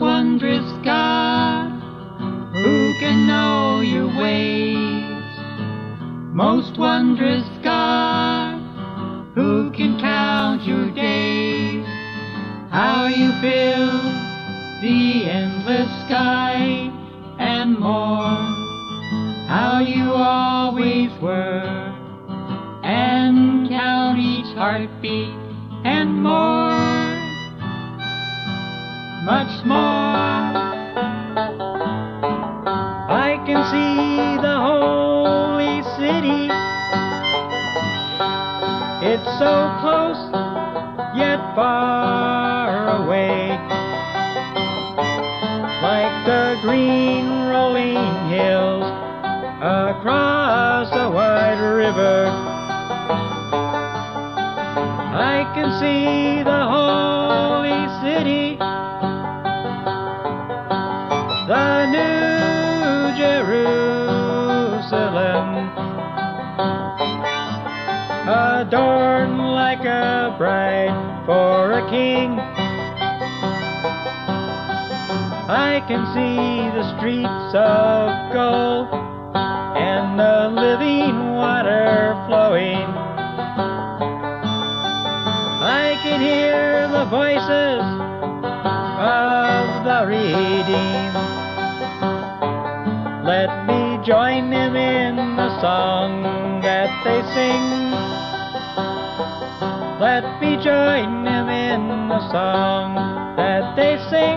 wondrous God, who can know your ways? Most wondrous God, who can count your days? How you fill the endless sky and more, how you always were, and count each heartbeat and more, much more. I can see the holy city. It's so close, yet far away. Like the green rolling hills across a wide river. I can see the Jerusalem, adorned like a bride for a king. I can see the streets of gold and the living water flowing. I can hear the voices of the redeemed. Let me join them in the song that they sing. Let me join them in the song that they sing.